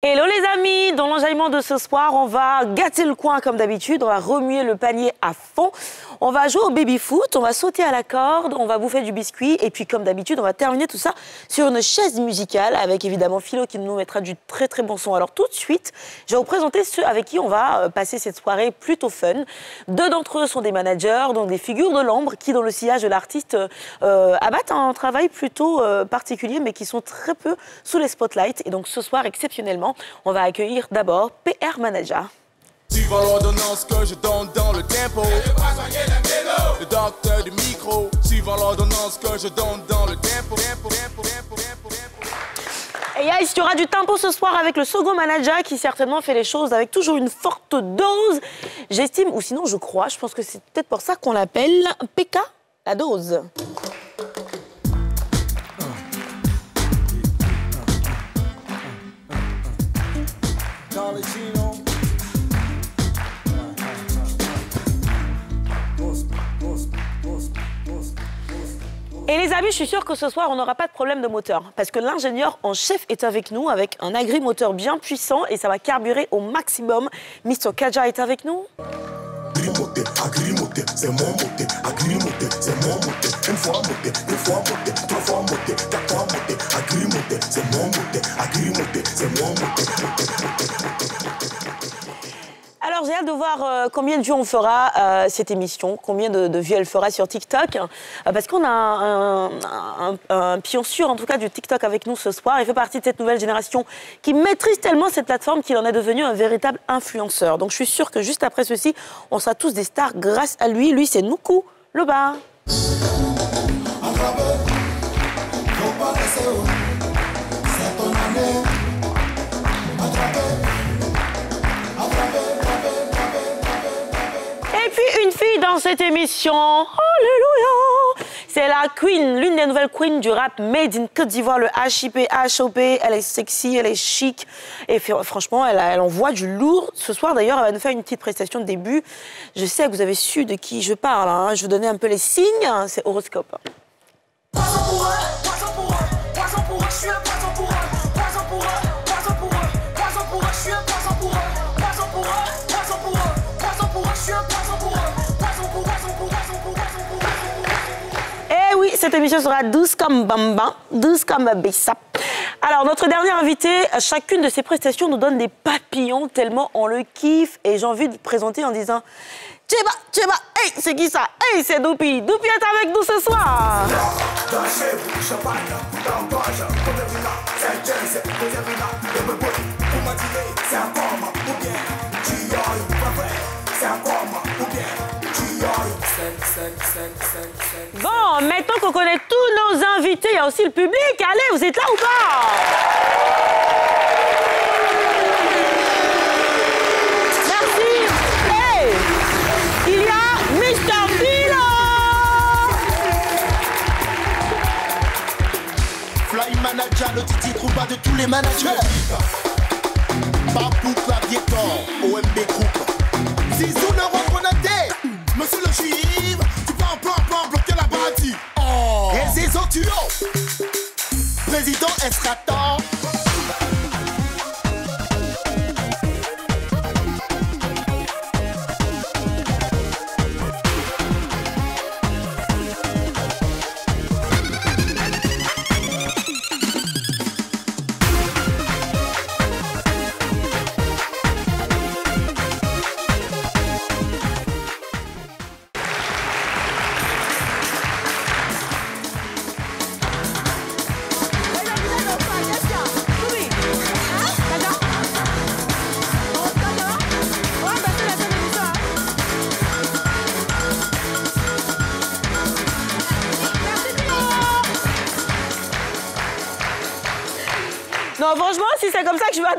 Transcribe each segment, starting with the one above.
Hello les dans l'enjaillement de ce soir, on va gâter le coin comme d'habitude, on va remuer le panier à fond, on va jouer au baby-foot, on va sauter à la corde, on va bouffer du biscuit et puis comme d'habitude, on va terminer tout ça sur une chaise musicale avec évidemment Philo qui nous mettra du très très bon son. Alors tout de suite, je vais vous présenter ceux avec qui on va euh, passer cette soirée plutôt fun. Deux d'entre eux sont des managers, donc des figures de l'ombre qui dans le sillage de l'artiste euh, abattent un travail plutôt euh, particulier mais qui sont très peu sous les spotlights et donc ce soir exceptionnellement on va accueillir d'abord PR Manager. Suivant l'ordonnance que je donne dans le tempo. Le docteur du micro. Suivant l'ordonnance que je donne dans le tempo. Et Yaïs, il y aura du tempo ce soir avec le second manager qui certainement fait les choses avec toujours une forte dose. J'estime, ou sinon je crois, je pense que c'est peut-être pour ça qu'on l'appelle PK, la dose. Et les amis, je suis sûre que ce soir, on n'aura pas de problème de moteur. Parce que l'ingénieur en chef est avec nous avec un agri-moteur bien puissant et ça va carburer au maximum. Mr. Kaja est avec nous. Alors j'ai hâte de voir euh, combien de vues on fera euh, cette émission, combien de, vues elle fera sur TikTok, euh, parce qu'on a un, un, pion sûr en tout cas du TikTok avec nous ce soir. Il fait partie de cette nouvelle génération qui maîtrise tellement cette plateforme qu'il en est devenu un véritable influenceur. Donc je suis sûre que juste après ceci, on sera tous des stars grâce à lui. Lui c'est Nuku Loba. Dans cette émission, Alléluia C'est la queen, l'une des nouvelles queens du rap made in Côte d'Ivoire, le HIP, HOP. Elle est sexy, elle est chic. Et fr- franchement, elle, elle envoie du lourd. Ce soir, d'ailleurs, elle va nous faire une petite prestation de début. Je sais que vous avez su de qui je parle. hein. Je vais donner un peu les signes. C'est horoscope. Cette émission sera douce comme Bamba, douce comme Bissap. Alors, notre dernier invité, chacune de ses prestations nous donne des papillons tellement on le kiffe. Et j'ai envie de le présenter en disant Tcheba, Tcheba, hey, c'est qui ça? Hey, c'est Doupi. Doupi est avec nous ce soir. Bon, maintenant qu'on connaît tous nos invités, il y a aussi le public. Allez, vous êtes là ou pas? Merci. Hey, il y a Mr. Philo. Fly manager, le titi trouba de tous les managers. Babou Clavietor, OMB Group. Zizou le Président Estrator.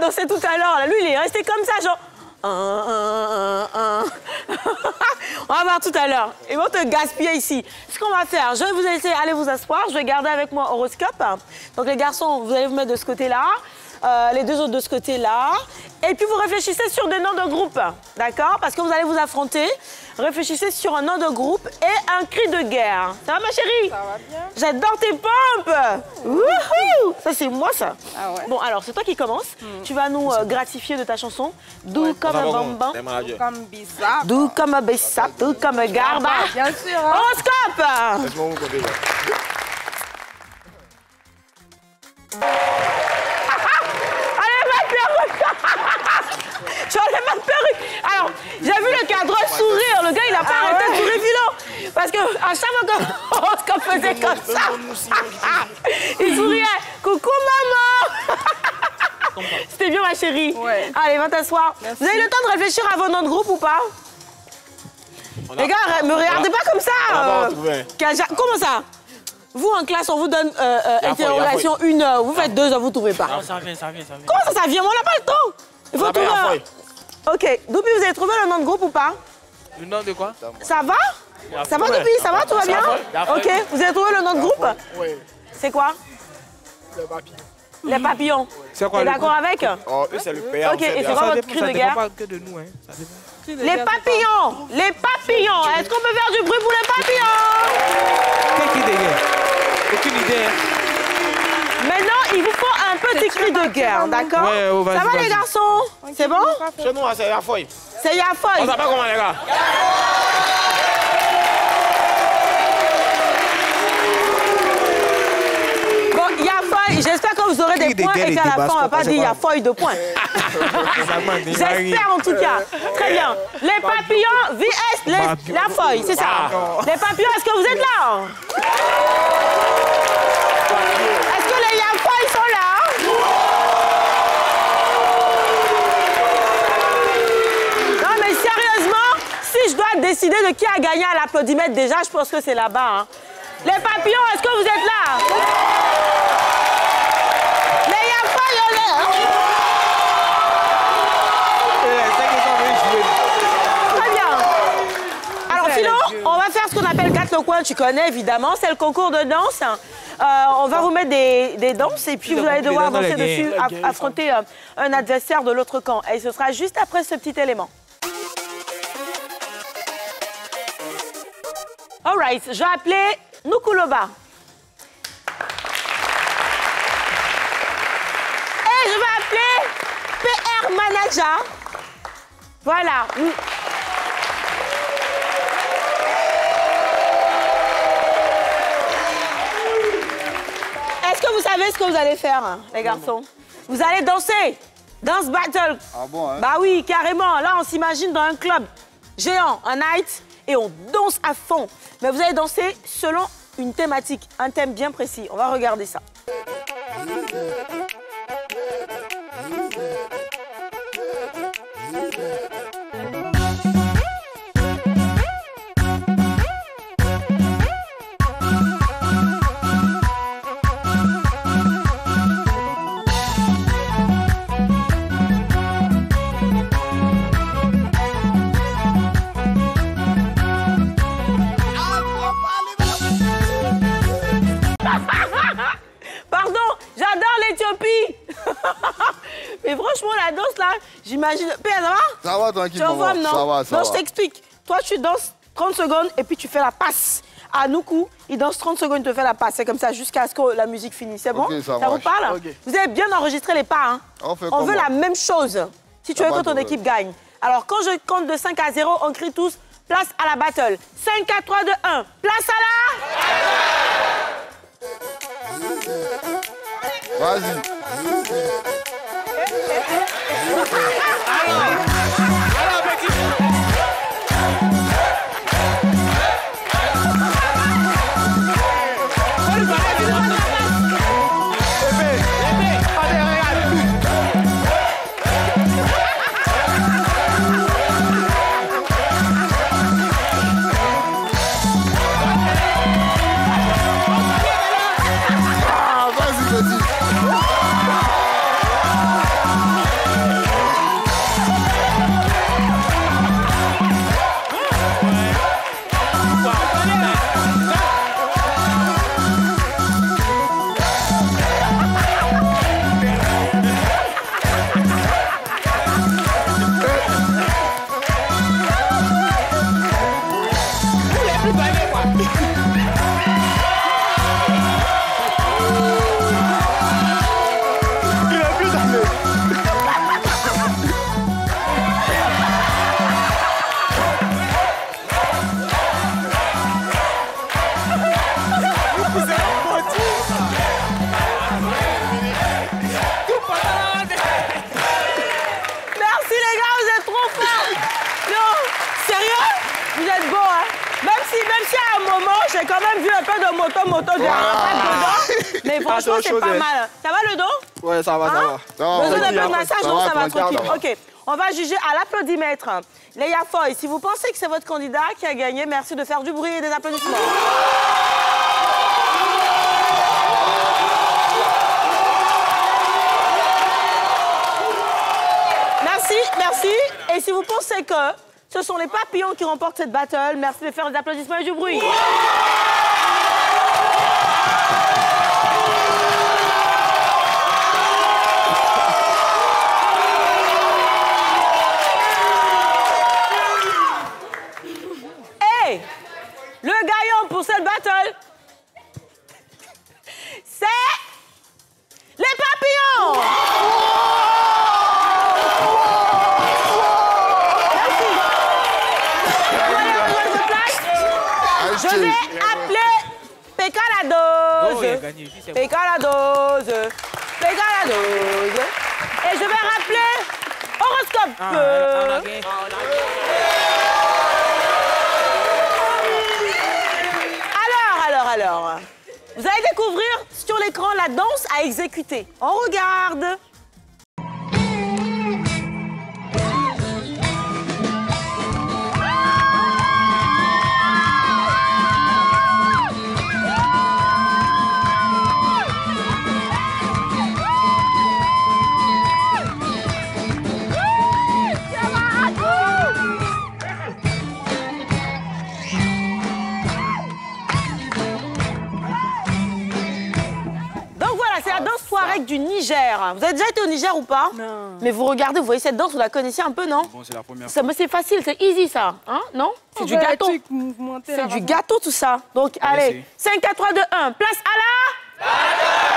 Danser tout à l'heure, lui, il est resté comme ça, genre. On va voir tout à l'heure. Ils vont te gaspiller ici. Ce qu'on va faire, je vais vous laisser aller vous asseoir. Je vais garder avec moi horoscope. Donc les garçons, vous allez vous mettre de ce côté-là. Euh, les deux autres de ce côté-là. Et puis vous réfléchissez sur des noms de groupe, d'accord? Parce que vous allez vous affronter. Réfléchissez sur un nom de groupe et un cri de guerre. Ça va ma chérie? Ça va bien. J'adore tes pompes Wouhou Ça c'est moi ça. Ah ouais. Bon alors c'est toi qui commences. Tu vas nous euh, gratifier de ta chanson. Doux comme un bambin. Comme bizarre. Doux comme un bessa, doux comme un garba. Bien sûr. hein. Horoscope perruque J'enlève ma perruque Alors, j'ai vu le cadre sourire. Le gars, il n'a pas arrêté de sourire. Parce que à chaque fois que Horoscope faisait comme ça, il souriait. Coucou, maman C'était bien, ma chérie. Ouais. Allez, va t'asseoir. Vous avez le temps de réfléchir à vos noms de groupe ou pas? Les gars, me regardez pas comme ça. Euh, Comment ça? Vous, en classe, on vous donne euh, euh, interrogation une heure. Vous faites deux heures, vous trouvez pas. Non, ça vient, ça vient, ça vient. Comment ça, ça vient? On n'a pas le temps. Il faut On a pas trouver un... Ok. Doupi, vous avez trouvé le nom de groupe ou pas? Le nom de quoi? Ça va? Ça va, Doupi Ça va? Tout va bien? Ok. Vous avez trouvé le nom de groupe? Oui. C'est quoi? Les papillons. C'est T'es d'accord avec? Oh, eux, c'est le père. Ok, et c'est quoi votre cri de guerre? pas que de nous, hein. Ça dépend. Les papillons. Les papillons. Est-ce qu'on peut faire du bruit pour les papillons? Quel cri de guerre? Aucune idée. hein. Maintenant, il vous faut un petit cri de guerre, d'accord Ouais, oh, Ça va les garçons C'est bon Chez nous, hein, c'est la feuille. C'est On Yafoy. sait pas comment, les gars. Bon, Yafoy, j'espère que vous aurez des points et qu'à la fin, on va basques, pas dire Yafoy de points. J'espère en tout cas. Très bien. Les papillons VS les, la feuille, c'est ça. Ah. Les papillons, est-ce que vous êtes là? Décider de qui a gagné à l'applaudimètre déjà, je pense que c'est là-bas. hein. Les papillons, est-ce que vous êtes là? C'est qu'ils sont venus jouer. Très bien. Alors, Philo, on va faire ce qu'on appelle Gâte le coin, tu connais évidemment, c'est le concours de danse. Euh, on va vous mettre des, des danses et puis vous allez devoir danser dessus, affronter euh, un adversaire de l'autre camp. Et ce sera juste après ce petit élément. All right, je vais appeler Nukuloba. Et je vais appeler PR Manager. Voilà. Est-ce que vous savez ce que vous allez faire, hein, les garçons? Vous allez danser. Dance battle. Ah bon, hein? Bah oui, carrément. Là, on s'imagine dans un club géant, un night, et on danse à fond. Mais vous allez danser selon une thématique, un thème bien précis. On va regarder ça. Tu forme, non Ça va, ça Non, va. je t'explique. Toi, tu danses 30 secondes et puis tu fais la passe. À Noukou, il danse 30 secondes, il te fait la passe. C'est comme ça jusqu'à ce que la musique finisse. C'est bon ça vous parle. Vous avez bien enregistré les pas. Hein On fait On veut la même chose. Si tu veux que ton équipe gagne. Alors, quand je compte de 5 à 0, on crie tous place à la battle. 5, 4, 3, 2, 1. Place à la. Vas-y. l'applaudimètre. Les Yafoy, si vous pensez que c'est votre candidat qui a gagné, merci de faire du bruit et des applaudissements. Merci, merci. Et si vous pensez que ce sont les papillons qui remportent cette battle, merci de faire des applaudissements et du bruit. Pour cette battle, c'est les papillons! Merci. Je vais appeler Péka la Oh, dose. Péka la dose. Péka la dose. Et je vais rappeler Horoscope. Sur l'écran la danse à exécuter. On regarde. Niger. Vous avez déjà été au Niger ou pas Non. Mais vous regardez, vous voyez cette danse, vous la connaissez un peu, non Bon, c'est la première Ça, mais c'est facile, c'est easy ça, hein Non C'est du gâteau. C'est du gâteau tout ça. Donc allez, 5, 4, 3, 2, 1. Place à la...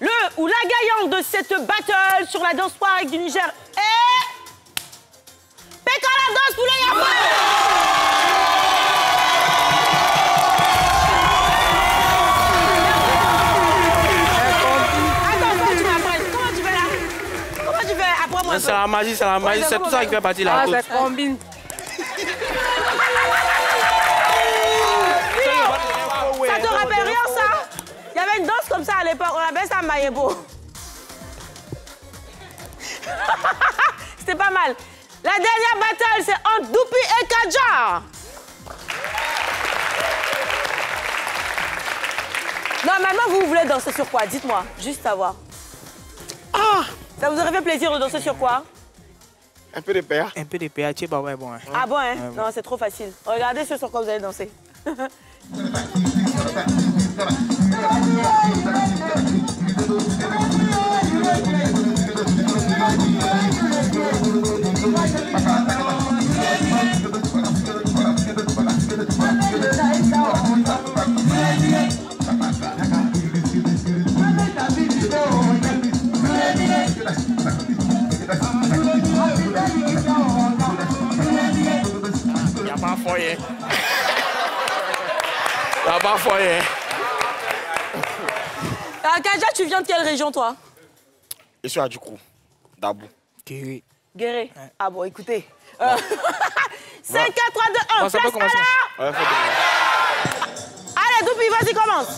Le ou la gagnante de cette battle sur la danse soirée du Niger est... Péka la danse pour les Yafoy Attends, comment tu vas après Comment tu fais là? Comment tu fais après moi C'est la magie, c'est la magie, c'est tout ça qui fait partie de la Ah, course. combine. L'époque, on appelait ça Mayebo. C'était pas mal. La dernière bataille, c'est entre Doupi et Kaja. Normalement, vous voulez danser sur quoi? Dites-moi, juste savoir. Ah Ça vous aurait fait plaisir de danser sur quoi? Un peu de PA. Un peu de PH, bah ouais, bon. hein. Ah bon, hein? Ouais, bon. Non, c'est trop facile. Regardez ce sur quoi vous allez danser. foyer. Il n'y a pas foyer. Ah, Kaja, tu viens de quelle région, toi? Je suis à Ducrou, Dabou. Kiri. Guéret. Ah bon, écoutez. Euh, 5, 4, 3, 2, 1, Bon, ça place à. Ouais, démarrer. Allez, Doupi, vas-y, commence.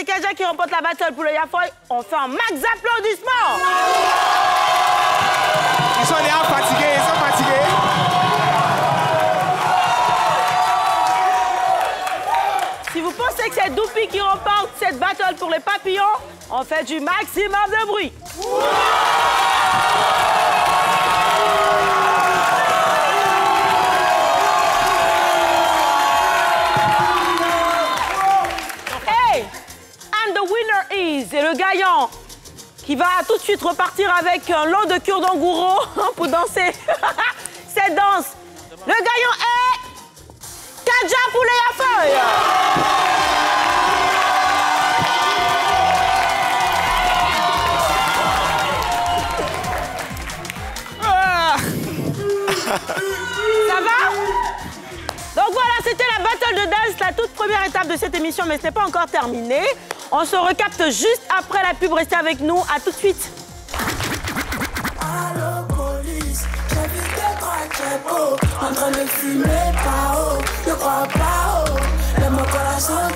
C'est Kaja qui remporte la battle pour le Yafoy, on fait un max d'applaudissements. Ils sont déjà fatigués, ils sont fatigués. Si vous pensez que c'est Doupi qui remporte cette battle pour les papillons, on fait du maximum de bruit. Qui va tout de suite repartir avec un lot de cure-dents gourou pour danser cette danse. Le gagnant est Kaja Poulet à feuille. Ça va? Donc voilà, c'était la battle de dance, la toute première étape de cette émission, mais ce n'est pas encore terminé. On se recapte juste après la pub. Restez avec nous. À tout de suite. Allô police, j'ai vu tes trois beaux En train de fumer pas haut, ne crois pas haut Mais mon corazon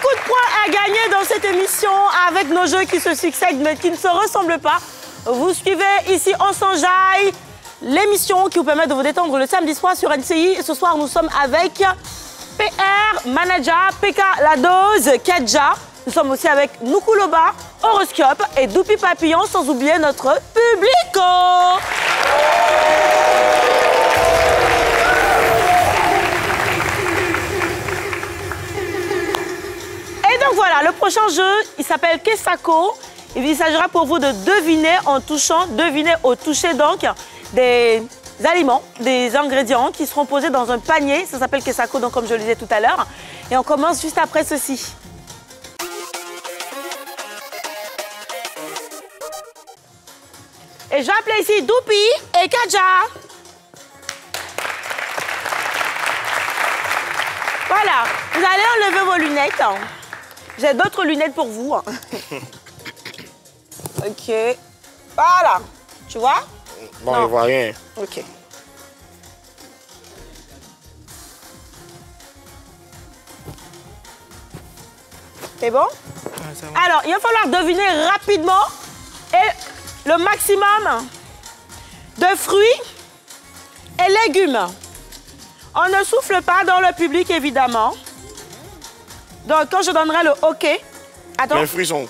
beaucoup de points à gagner dans cette émission avec nos jeux qui se succèdent mais qui ne se ressemblent pas. Vous suivez ici On s'enjaille, l'émission qui vous permet de vous détendre le samedi soir sur NCI. Ce soir, nous sommes avec PR, Manager, PK La Dose, Kedja. Nous sommes aussi avec Nukuloba, Horoscope et Doupi Papillon, sans oublier notre Publico. Donc voilà, le prochain jeu, il s'appelle Kesako. Il s'agira pour vous de deviner en touchant, deviner au toucher donc des aliments, des ingrédients qui seront posés dans un panier. Ça s'appelle Kesako, donc comme je le disais tout à l'heure. Et on commence juste après ceci. Et je vais appeler ici Doupi et Kaja. Voilà, vous allez enlever vos lunettes. J'ai d'autres lunettes pour vous. ok. Voilà. Tu vois? Bon, Non. je vois rien. Ok. C'est bon? Va. Alors, il va falloir deviner rapidement et le maximum de fruits et légumes. On ne souffle pas dans le public, évidemment. Donc, quand je donnerai le OK, attends, Les fruits sont.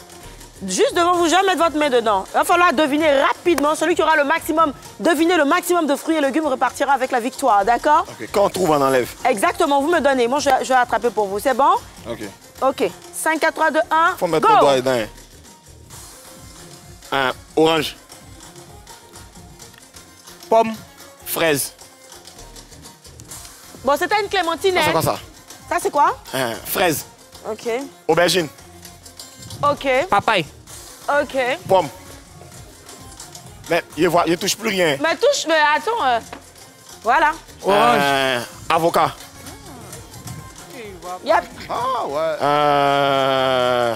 juste devant vous, jamais mettre votre main dedans. Il va falloir deviner rapidement. Celui qui aura le maximum, deviner le maximum de fruits et légumes repartira avec la victoire, d'accord? Ok, Quand on trouve, on enlève. Exactement, vous me donnez. Moi, je, vais- je vais attraper pour vous. C'est bon? Ok. OK. 5, 4, 3, 2, 1. Faut mettre go le doigt dedans. Un orange, Pomme. fraise. Bon, c'était une clémentine. Ça, c'est hein? quoi ça? Ça, c'est quoi? Un fraise, OK. aubergine, OK. Papaye. OK. pomme. Mais il ne touche plus rien. Mais touche, mais attends. euh, Voilà. Orange. Un avocat. Yep. Ah ouais. Euh...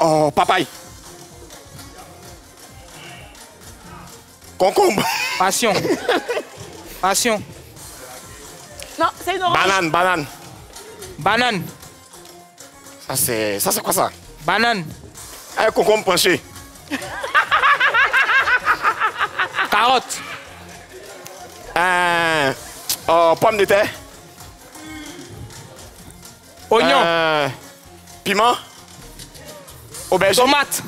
Oh, papaye. Concombre. Passion. Passion. Non, c'est une orange. Banane, banane. Banane. Ça, c'est ça, c'est quoi ça? Banane. Un concombre penché. Carotte. Un... Oh, pomme de terre. Oignon. Euh, Piment. Aubergine. Tomate.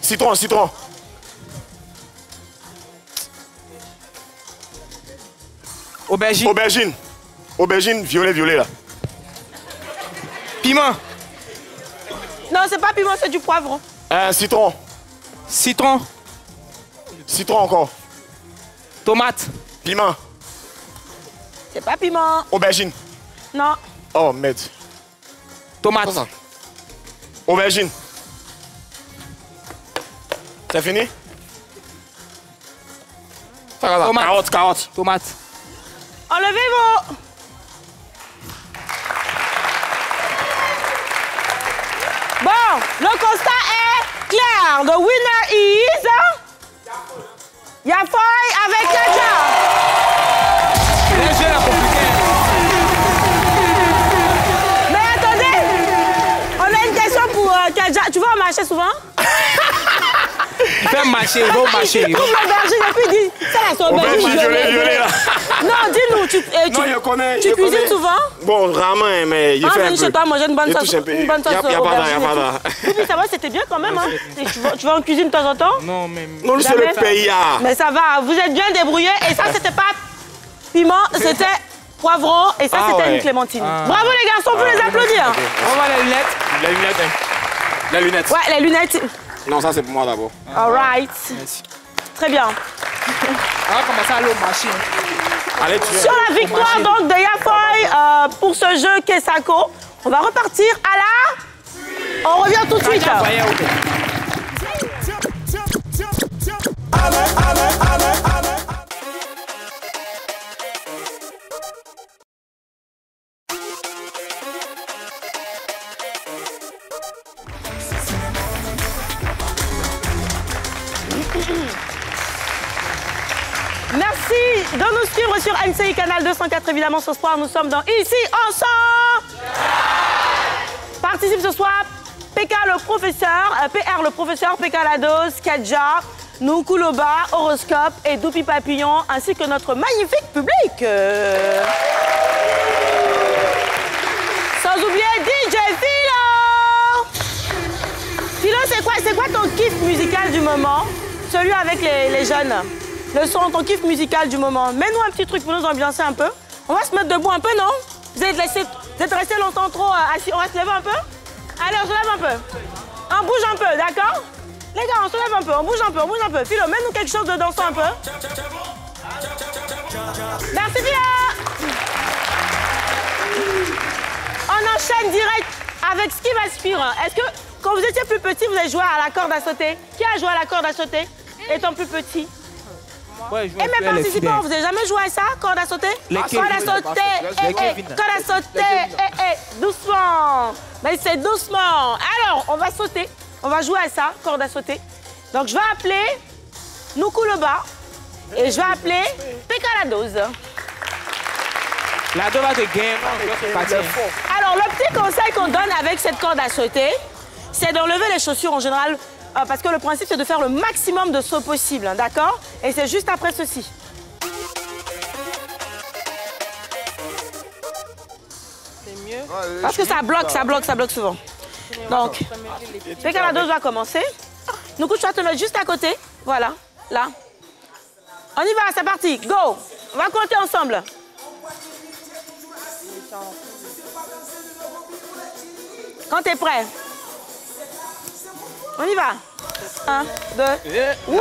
Citron, citron. Aubergine. Aubergine. Aubergine, violet, violet là. Piment. Non, c'est pas piment, c'est du poivron. Un citron. Citron. Citron encore. Tomate. Piment. C'est pas piment. Aubergine. Non. Oh, merde. Tomate. Aubergine. C'est fini? Tomate. Carotte, carotte. Tomate. Enlevez vos... le constat est clair. The winner is... Yafoy avec Kaja. Là compliqué. Mais attendez, on a une question pour euh, Kaja. Tu vas au marché souvent? Il fait marcher, va au marché. Trouve l'aubergine et puis dit, ça là, c'est aubergine Aubergine violet, violet là. Non, dis-nous, tu, euh, Non, tu, je connais. tu je cuisines connais. souvent? Bon, rarement, mais il Ah, fait mais un je sais peu. pas, moi j'ai une bonne Il sauce, une bonne a- sauce y a pas d'art, y a aubergine pas. Oui, mais ça va, c'était bien quand même. Hein. Tu, vas, tu vas en cuisine de temps en temps? Non, mais. Non, c'est le pays, ah. Mais ça va, vous êtes bien débrouillés. Et ça, c'était pas piment, c'était poivron. Et ça, Ah, c'était ouais. une clémentine. Ah. Bravo les garçons, on peut les applaudir. On va les lunettes. La lunette, hein. La lunette. Ouais, les lunettes. Non, ça c'est pour moi d'abord. All right. Merci. Très bien. On va commencer à aller au marché. Allez, tu Sur la victoire donc de Yafoy euh, pour ce jeu Kesako, on va repartir à la... On revient tout de suite. Merci de nous suivre sur NCI Canal 204, évidemment, ce soir. Nous sommes dans Ici Ensemble. Participe ce soir PK le professeur, euh, PR le professeur, PK Lados, Kadja, Nukuloba, Horoscope et Doupi Papillon, ainsi que notre magnifique public. Sans oublier DJ Philo. Philo, c'est quoi, quoi ton kiff musical du moment? Celui avec les, les jeunes? Le son, ton kiff musical du moment. Mets-nous un petit truc pour nous ambiancer un peu. On va se mettre debout un peu, non? Vous êtes, laissé, longtemps trop euh, assis. On va se lever un peu? Allez, on se lève un peu. On bouge un peu, d'accord? Les gars, on se lève un peu, on bouge un peu, on bouge un peu. Philo, mets-nous quelque chose de dansant un peu. Merci, Philo On enchaîne direct avec ce qui. Est-ce que quand vous étiez plus petit, vous avez joué à la corde à sauter? Qui a joué à la corde à sauter? Étant plus petit Ouais, Et mes participants, vous n'avez jamais joué à ça, corde à sauter? Les Corde à sauter, eh, eh, corde à sauter, eh, eh, doucement. Mais c'est doucement. Alors, on va sauter. On va jouer à ça, corde à sauter. Donc, je vais appeler Nukuloba et je vais appeler Pécalados. La deux va te gagner. Alors, le petit conseil qu'on donne avec cette corde à sauter, c'est d'enlever les chaussures en général, euh, parce que le principe, c'est de faire le maximum de sauts possible, hein, d'accord Et c'est juste après ceci. Parce que ça bloque, ça bloque, ça bloque souvent. Donc, Pécalados va commencer. Nous couchons te mettre juste à côté. Voilà, là. On y va, c'est parti. Go. On va compter ensemble. Quand t'es prêt. On y va. Un, deux.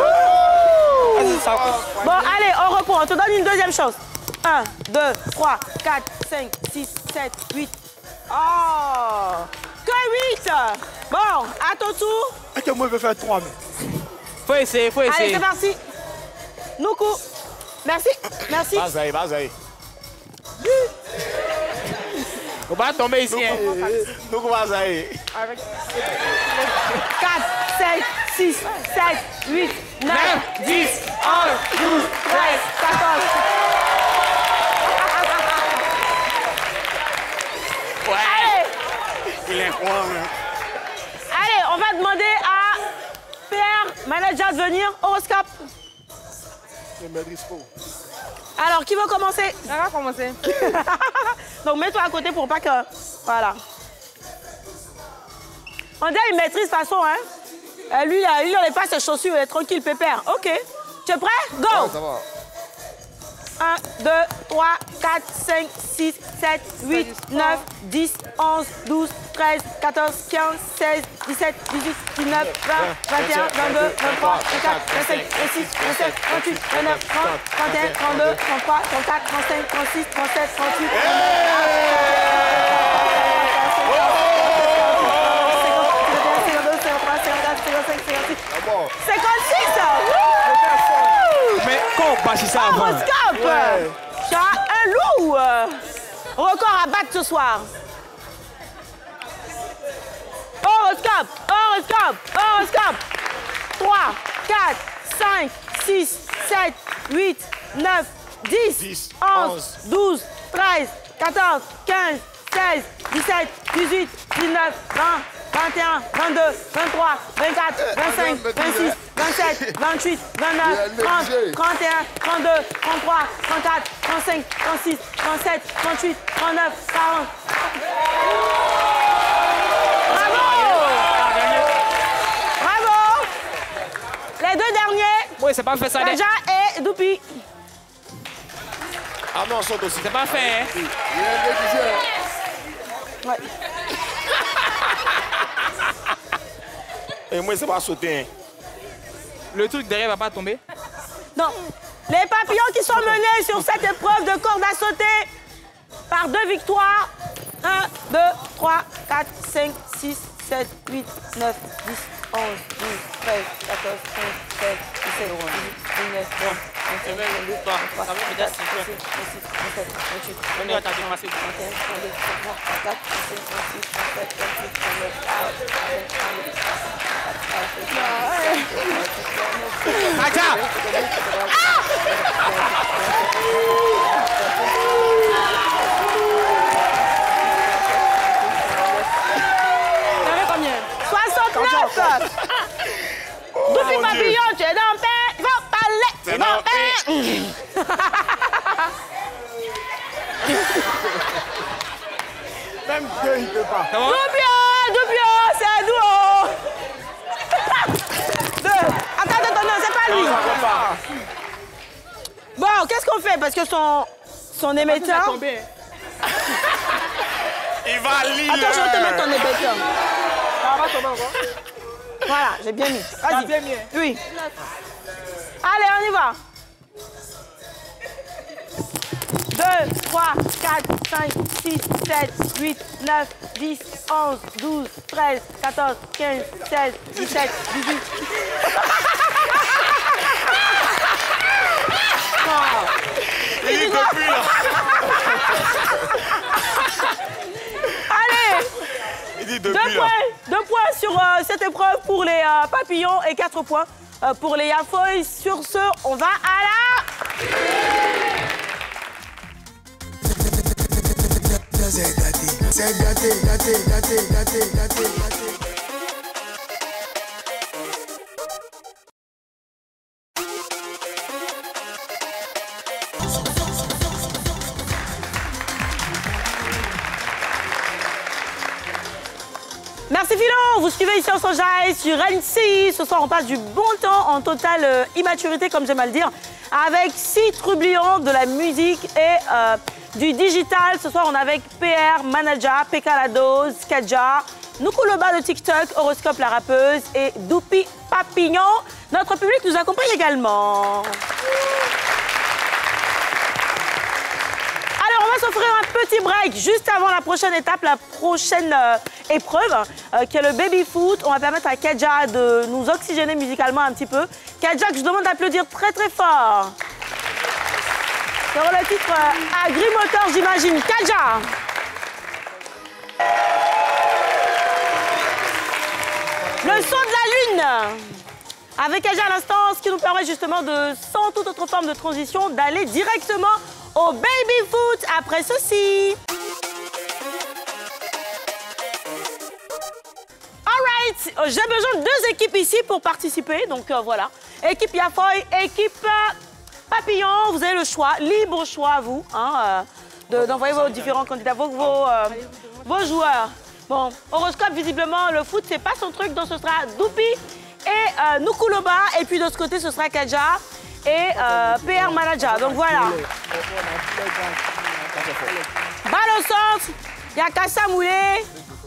Bon, allez, on reprend. On te donne une deuxième chance. 1, 2, 3, 4, 5, 6, 7, 8. Oh Que 8 Bon, à ton tour. Que moi, je vais faire 3, mais. Faut essayer, faut Allez, essayer. c'est parti. Noukou. Merci, merci. Vas-y, vas-y. Faut pas tomber ici. Hein. Donc, vas-y. 4, 5, 6, 7, 8, 9, 10, 11, 12, 13, 14. Allez, Il est quoi, hein? allez, on va demander à Pierre, manager, de venir. Horoscope. Je maîtrise pas. Alors, qui veut commencer? On va commencer. Donc, mets-toi à côté pour pas que... Voilà. On dirait une maîtrise de toute façon, hein. Euh, lui, là, lui, on n'est pas ses chaussures, il est tranquille, pépère. OK. Tu es prêt Go Ça va. 1, 2, 3, 4, 5, 6, 7, 8, 9, 10, 11, 12, 13, 14, 15, 16, 17, 18, 19, 20, 21, 22, 23, 24, 25, 26, 27, 28, 29, 30, 31, 32, 33, 34, 35, 36, 37, 38, D'abord. 56 Mais quand on passe ça avant? Horoscope Ouais. Tu as un loup euh, Record à battre ce soir. Horoscope Horoscope Horoscope 3, 4, 5, 6, 7, 8, 9, 10, 10, 11, 12, 13, 14, 15, 16, 17, 18, 19, 20, 21, 22, 23, 24, 25, 26, 27, 28, 29, 30, 31, 32, 33, 34, 35, 36, 37, 38, 39, 40. Bravo Bravo Les deux derniers, Oui, c'est pas fait ça. Kaja et Doupi. Ah non, saute aussi. C'est pas fait, hein. Ouais. Et moi, c'est pas sauter. hein. Le truc derrière va pas tomber? Non. Les papillons qui sont menés sur cette épreuve de corde à sauter par deux victoires. 1, 2, 3, 4, 5, 6, 7, 8, 9, 10, 11, 12, 13, 14, 15, 16, 17, 18, 19, 20, 21, 22, 23, 24, 25, 26, 27, 28, 29, 30, 31, 32, 33, 34, 35, 36, 37, 38, 39, 40, 41, 42, Acha T'avais combien 69 Depuis mon papillon, tu es dans le pain, va le pain Même deux, il peut pas. C'est un duo Deux Attends, attends, non, c'est pas lui pas. Bon, qu'est-ce qu'on fait? Parce que son, son émetteur... Il va lire. Attends, je vais te mettre ton émetteur. Voilà, j'ai bien mis. Vas-y. bien mis? Oui. Allez, on y va. 2, 3, 4, 5, 6, 7, 8, 9, 10, 11, 12, 13, 14, 15, 16, 17, 18. Il depuis là. Allez Il dit Deux points, deux points sur euh, cette épreuve pour les euh, papillons et quatre points pour les yafoy. Sur ce, on va à la... ici en sur NC. Ce soir, on passe du bon temps en totale euh, immaturité, comme j'aime à le dire, avec six trublions de la musique et euh, du digital. Ce soir, on est avec PR, Manager, PK La Dose, Kadja, Nukuloba de TikTok, Horoscope la rappeuse et Doupi Papillon. Notre public nous accompagne également. S'offrir un petit break juste avant la prochaine étape, la prochaine euh, épreuve, euh, qui est le baby foot. On va permettre à Kadja de nous oxygéner musicalement un petit peu. Kadja, que je demande d'applaudir très très fort. Sur le titre euh, Agrimoteur, j'imagine. Kadja Le son de la lune avec Kadja à l'instant, ce qui nous permet justement de, sans toute autre forme de transition, d'aller directement au baby foot après ceci. Alright, j'ai besoin de deux équipes ici pour participer, donc euh, voilà. Équipe Yafoy, équipe euh, Papillon, vous avez le choix, libre choix à vous, hein, euh, de- d'envoyer vos différents candidats, vos, vos, vos joueurs. Bon, horoscope, visiblement, le foot, c'est pas son truc, donc ce sera Doupi et Nukuloba, et puis de ce côté, ce sera Kadja et euh, PR Manager. Donc voilà. Balle au centre, il y a Kassa Moulé.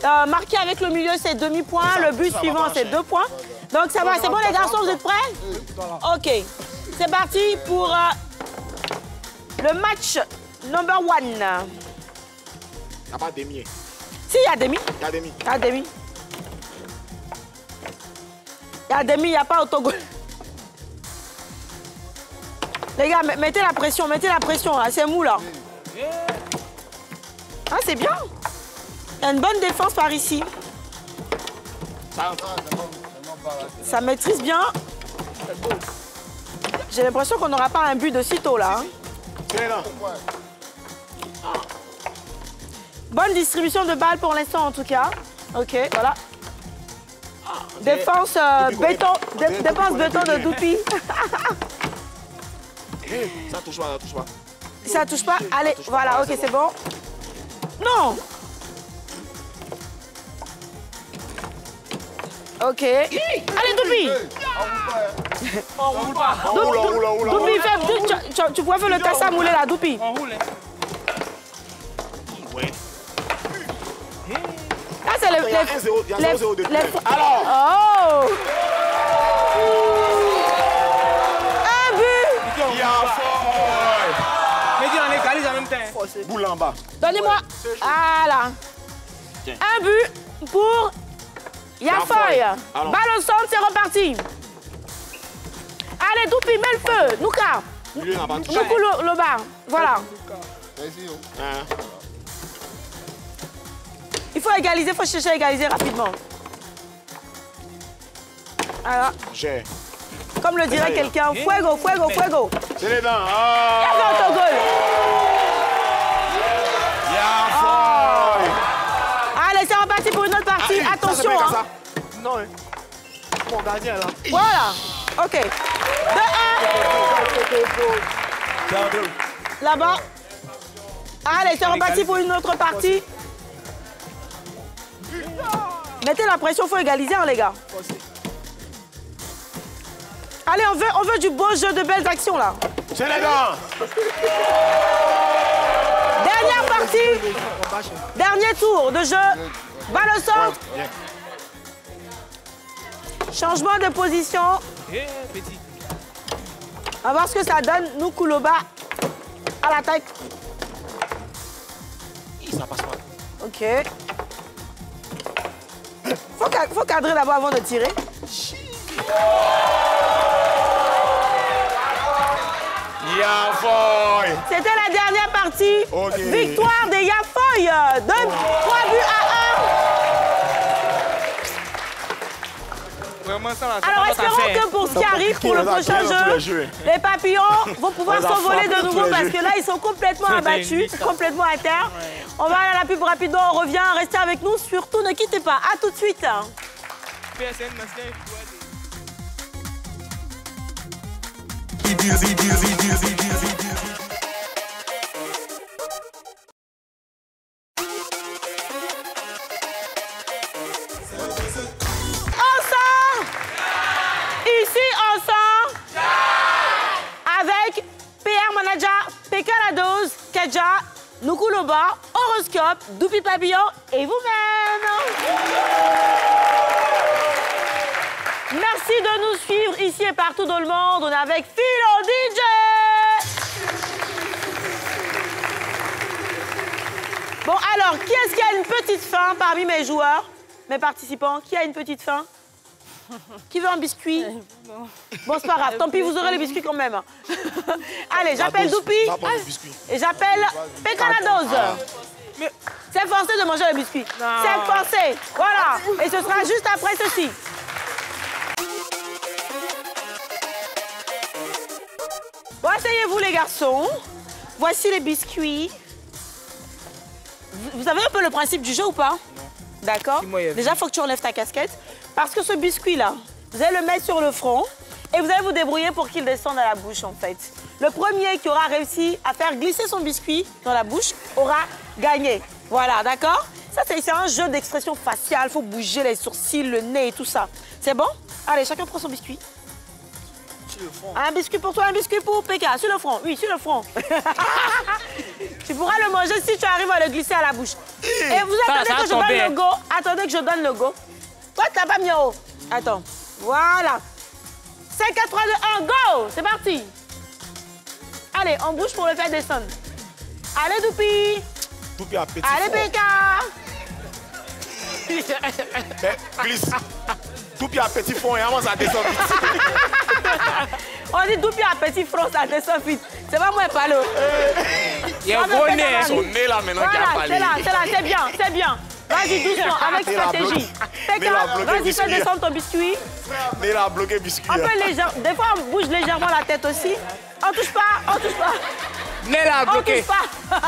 Euh, marqué avec le milieu, c'est demi-point. Le but suivant, c'est deux points. Donc ça va, c'est bon les garçons, vous êtes prêts? Ok. C'est parti pour euh, le match number one. Il n'y a pas demi. Si, il y a demi. Il y a demi. Il y a demi. Il y a demi, il n'y a pas autogol. Les gars, me- mettez la pression, mettez la pression, là. C'est mou, là. Ah, c'est bien. Il y a une bonne défense par ici. Ça, maîtrise bien. J'ai l'impression qu'on n'aura pas un but de sitôt, là. hein. Bonne distribution de balles pour l'instant, en tout cas. OK, voilà. Défense euh, béton, défense béton de. Doupi. Ça touche pas, ça touche pas. Ça touche pas Allez, voilà, ok, c'est bon. Non Ok. Allez, Doubi On roule pas. Oula, oula, oula. Doubi, fais, tu, tu, pourrais faire le tassa moulé là, Doubi. On roule. hein. Ouais. Là, c'est le. Il y a les- 1-0, il y a les- 0-0 de trêve. Alors, Oh temps. Boule en bas. Donnez-moi. Voilà. Tiens. Un but pour Yafoy. Balle au centre, c'est reparti. Allez, Doupi, mets le feu. Nouka. Noukou le, le bas. Voilà. Hein. Il faut égaliser, il faut chercher à égaliser rapidement. Voilà. J'ai. Comme le dirait quelqu'un, fuego, fuego, fuego. C'est les dents. Il y Ah, a autogol. Ça. Non, hein. Mon gardien là. Voilà. OK. De 1. Là-bas. Allez, c'est reparti pour une autre partie. Mettez la pression, il faut égaliser, hein, les gars. Allez, on veut, on veut du beau jeu, de belles actions, là. C'est les dents. Dernière partie. Dernier tour de jeu. Balle au centre. Changement de position. Eh, petit. On va voir ce que ça donne. Nous, Kouloba, à l'attaque. Ça passe pas. OK. Faut, ca- faut cadrer d'abord avant de tirer. Il y a fort. C'était la dernière partie. Victoire des Yafoy de 1. Vraiment, ça, là, c'est Alors espérons que pour ce qui arrive, pour le prochain jeu, les papillons vont pouvoir s'envoler de nouveau parce que là, ils sont complètement abattus, complètement à terre. On va aller à la pub rapidement, on revient, restez avec nous. Surtout, ne quittez pas. À tout de suite. Horoscope, Doupi Papillon et vous-même. Merci de nous suivre ici et partout dans le monde. On est avec Philo DJ. Bon, alors, qui est-ce qui a une petite faim parmi mes joueurs, mes participants? Qui a une petite faim? Qui veut un biscuit? Bon, c'est pas grave. Tant pis, vous aurez les biscuits quand même. Allez, j'appelle. Doupi et j'appelle C'est forcé de manger le biscuit. C'est forcé. Voilà. Et ce sera juste après ceci. Bon, asseyez-vous les garçons. Voici les biscuits. Vous- Vous avez un peu le principe du jeu ou pas? D'accord. Déjà, il faut que tu enlèves ta casquette. Parce que ce biscuit-là, vous allez le mettre sur le front et vous allez vous débrouiller pour qu'il descende à la bouche, en fait. Le premier qui aura réussi à faire glisser son biscuit dans la bouche aura gagné. Voilà, d'accord? Ça, c'est un jeu d'expression faciale. Il faut bouger les sourcils, le nez et tout ça. C'est bon? Allez, chacun prend son biscuit. Un biscuit pour toi, un biscuit pour PK. Sur le front, oui, sur le front. tu pourras le manger si tu arrives à le glisser à la bouche. Et vous attendez ça que je donne le go. Attendez que je donne le go. Toi, t'as pas mis en haut. Attends. Voilà. 5, 4, 3, 2, 1, go C'est parti. Allez, on bouge pour le faire descendre. Allez, Doupi. Tout bien petit. Allez, front. PK. Mais glisse. Tout bien petit fond et avant ça descend vite. On dit Doupi à petit front, ça descend vite. C'est pas moi, pas l'eau. Il y a un fais nez. Son nez là maintenant qui a parlé. c'est là, c'est là, c'est bien, c'est bien. Vas-y, doucement, avec stratégie. l'a bloqué, vas-y, fais descendre ton biscuit. Nez là bloqué biscuit. Un peu légère. Des fois, on bouge légèrement la tête aussi. On touche pas, on touche pas, Nez là, on bloqué. touche pas.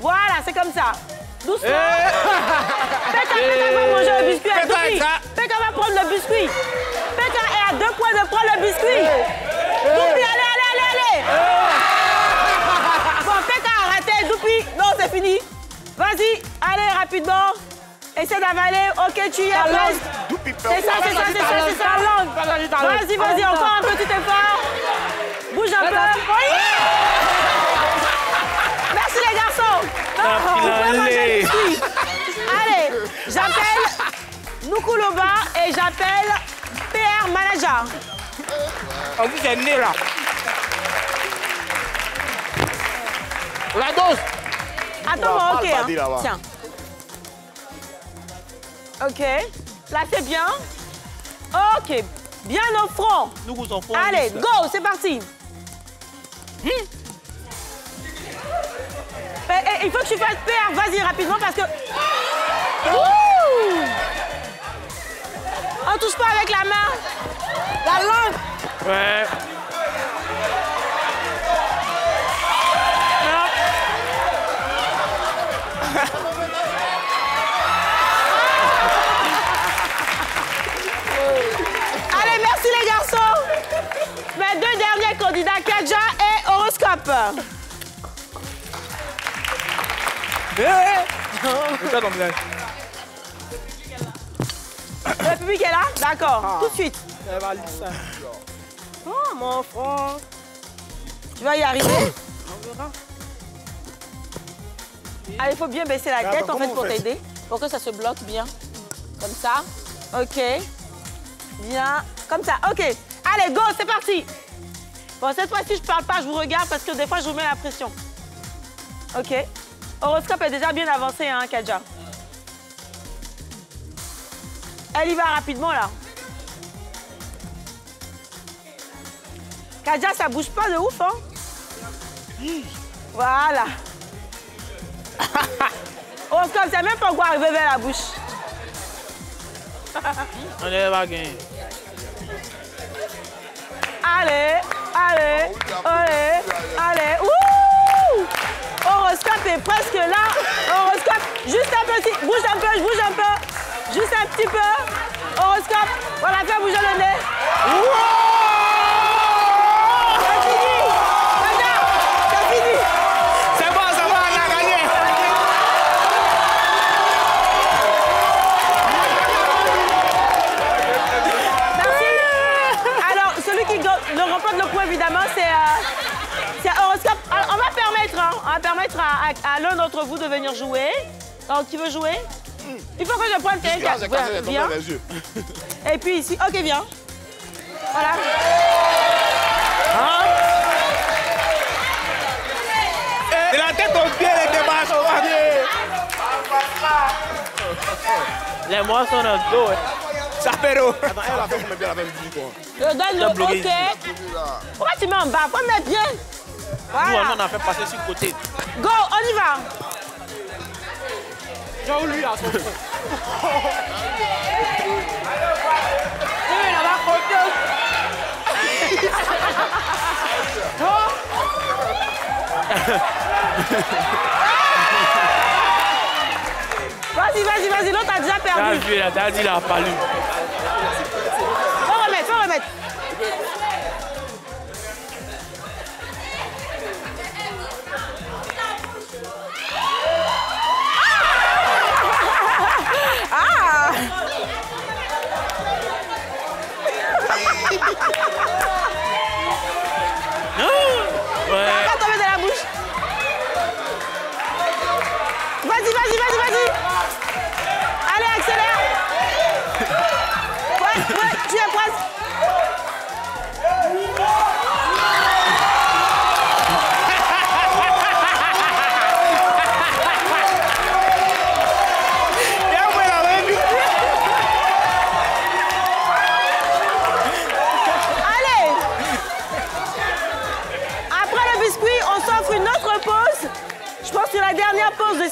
voilà, c'est comme ça. Doucement. Eh, Péka, Péka va manger le biscuit. Doupi. ça. Péka va prendre le biscuit. Péka est à deux points de prendre le biscuit. Doupi, allez, allez, allez, allez. Bon, Péka a raté. Doupi, non, c'est fini. Vas-y, allez, rapidement. Essaie d'avaler. Ok, tu y es presque. C'est ça, c'est ça, c'est ça, c'est ça. Vas-y, vas-y, encore un petit effort. Bouge un peu. Allez, j'appelle Nukuloba et j'appelle PR Manager. On dit c'est nez là. La dose. Attends-moi, mal ok. hein. là-bas. Tiens. Ok. Là, c'est bien. Ok. Bien au front. Allez, go, c'est parti. Hmm. Eh, eh, il faut que tu fasses PR, vas-y rapidement parce que. Ouh On touche pas avec la main. La langue. Ouais. Allez, merci les garçons. Mes deux derniers candidats, Kadja et Horoscope. Le public est là? D'accord, tout de suite. Oh, mon front. Tu vas y arriver Allez, il faut bien baisser la tête en fait pour t'aider, pour que ça se bloque bien. Comme ça. Ok. Bien. Comme ça. Ok. Allez, go, c'est parti. Bon, cette fois-ci, je parle pas, je vous regarde parce que des fois, je vous mets la pression. Ok. Horoscope est déjà bien avancé, hein, Kadja. Elle y va rapidement, là. Kadja, ça bouge pas de ouf, hein Voilà. Horoscope, c'est même pas encore arrivé vers la bouche. On est gagné. Allez, allez, allez, allez. Ouh Horoscope est presque là. Horoscope, juste un petit, bouge un peu, bouge un peu. Juste un petit peu. Horoscope, voilà, fais bouger le nez. C'est va permettre, hein, on va permettre à, à- à l'un d'entre vous de venir jouer. Donc, qui veut jouer? Il faut que je prenne quelqu'un. Les Viens. Et puis ici, ok, viens. Voilà. De la tête aux pieds, les démarches au pied. Les mois sont dans le dos. hein. Sapero. Attends, elle a fait combien bien quoi Je donne le bloqué. ok. Pourquoi tu mets en bas Faut mettre bien. Nous, on a fait passer sur le côté. Go, on y va. Genre lui, à son front. Oui, là-bas, Vas-y, vas-y, vas-y, l'autre a déjà T'as perdu. vu, là, t'as dit, il a fallu.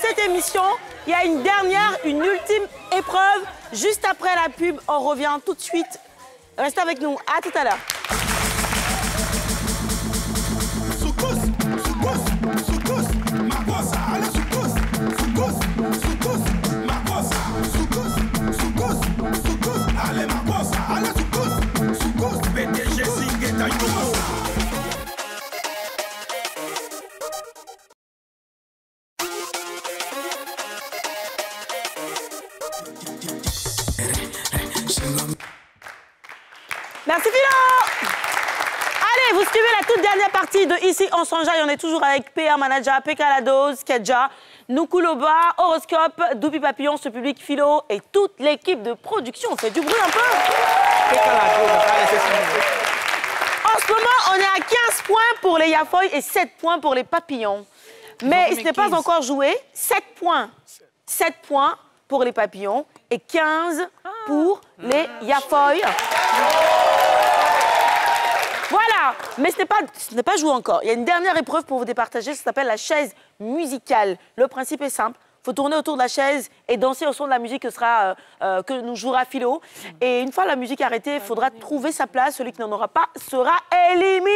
Cette émission, il y a une dernière, une ultime épreuve. Juste après la pub, on revient tout de suite. Restez avec nous. À tout à l'heure. Merci Philo Allez, vous suivez la toute dernière partie de Ici on s'enjaille. On est toujours avec PR Manager, PK Lados, Kedja, Nukuloba, Horoscope, Doupi Papillon, ce public Philo et toute l'équipe de production. On fait du bruit un peu. En ce moment, on est à 15 points pour les Yafoy et 7 points pour les papillons. Mais ce n'est pas 15. encore joué. 7 points. 7 points pour les papillons et 15 pour les Yafoy. Mais ce n'est pas, ce pas joué encore. Il y a une dernière épreuve pour vous départager, ça s'appelle la chaise musicale. Le principe est simple. Il faut tourner autour de la chaise et danser au son de la musique que, sera, euh, euh, que nous jouera Philo. Et une fois la musique arrêtée, il faudra trouver sa place. Celui qui n'en aura pas sera éliminé.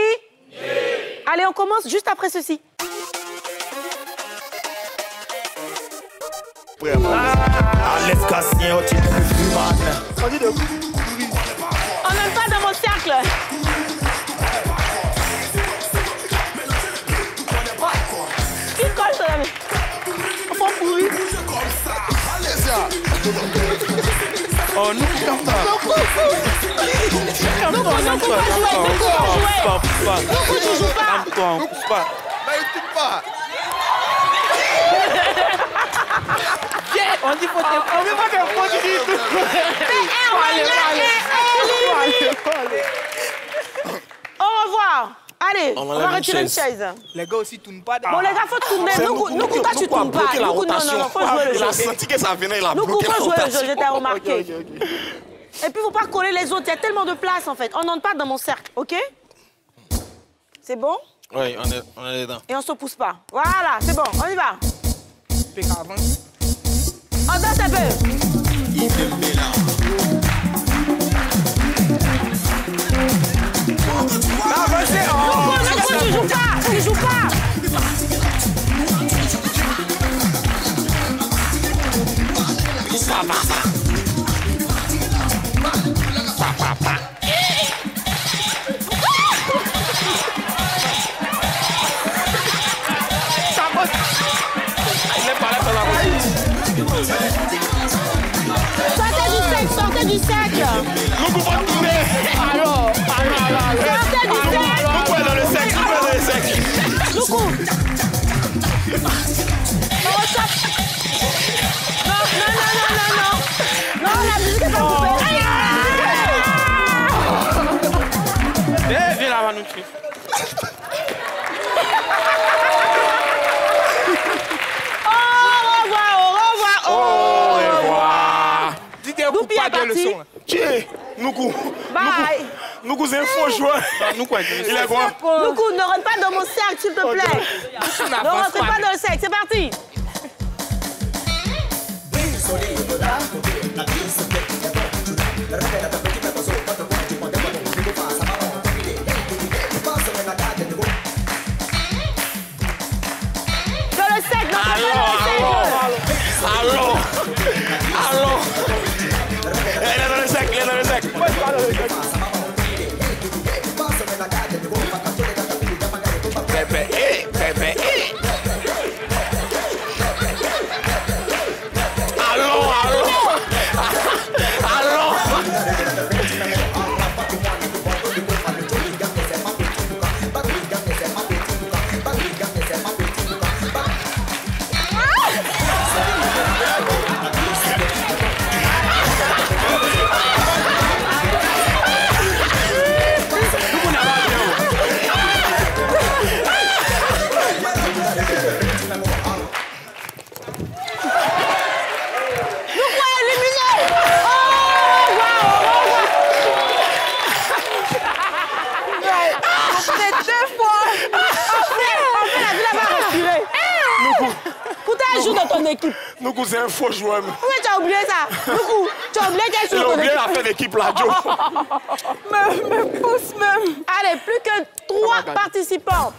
Allez, on commence juste après ceci. De On n'aime pas dans mon cercle. Toi, Nous, comme on toi. joue, On pousse pas, on pousse pas. Nous, tu joues pas. Comme toi, on pousse pas. Mais il touche pas. On dit faut te... On veut pas te prendre du tout. Eh, on va Allez, bien, allez. eh, éliminé. Au revoir. Allez, on, enlève va retirer une chaise. Les gars aussi tournent pas. Bon, les gars, faut tourner. Nous, nous, toi, tu tournes pas. Nous, non, non, rotation. non, faut jouer le Il jeu. a senti que ça venait, il a Nous, bloqué la faut jouer le jeu, rotation. je t'ai remarqué. Et puis, faut pas coller les autres. Il y a tellement de place, en fait. On n'entre pas dans mon cercle, OK? C'est bon? Oui, on est, on est dedans. Et on se pousse pas. Voilà, c'est bon. On y va. On danse un peu. Avancez. Pourquoi Oh, là pour la route. Sortez du cercle, sortez du cercle. Nous pouvons tourner. Alors, alors, alors, alors. Sortez du cercle. Nous pouvons dans le cercle, nous pouvons dans non, non, non, non, non. Non, la musique est pas. Aïe, aïe, aïe. Viens là, Nous pas de Bye. C'est un faux joueur. Il est quoi Noukou, ne rentre pas dans mon cercle, s'il te plaît. Ne rentre pas dans le cercle, c'est parti. Dans Nous cou, c'est un faux joueur. Pourquoi tu as oublié ça tu as oublié a dans ton oublié la fin d'équipe là, Joe. Me, me pousse même. Allez, plus que trois participants.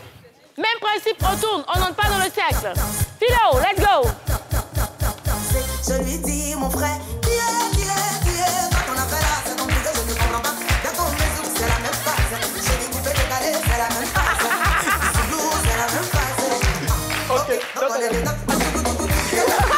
Même principe, on tourne, on n'entre pas dans le cercle. Philo, let's go. Je lui dis, mon frère, qui est, qui est, qui est? Quand on a fait là, c'est compliqué, je ne comprends pas. Dans ton maison, c'est la même phase. J'ai dit, coupé, décalé, c'est la même phase. Zoulou, c'est la même phase. Ok, donc on est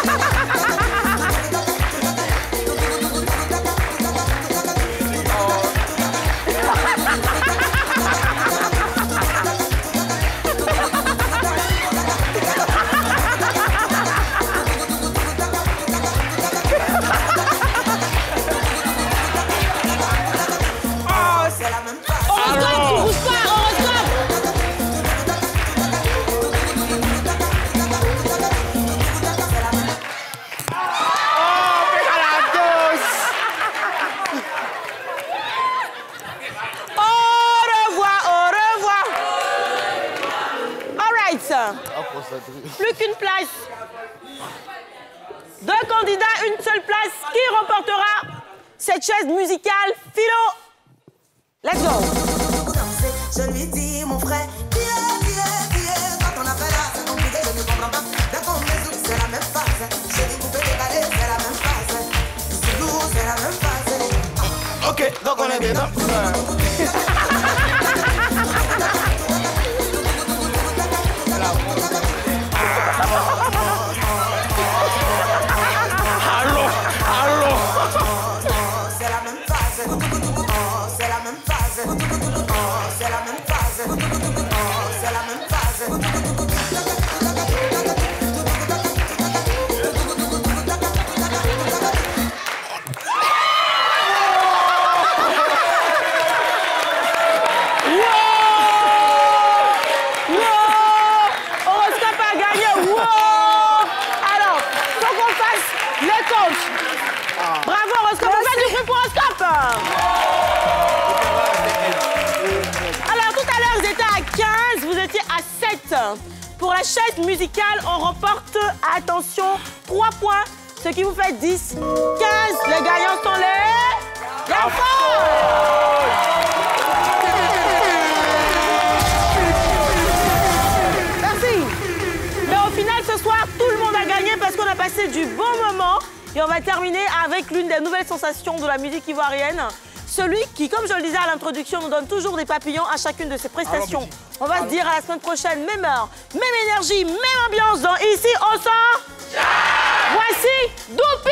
Et on va terminer avec l'une des nouvelles sensations de la musique ivoirienne. Celui qui, comme je le disais à l'introduction, nous donne toujours des papillons à chacune de ses prestations. On va se dire à la semaine prochaine, même heure, même énergie, même ambiance dans Ici, on sent. Voici Doupi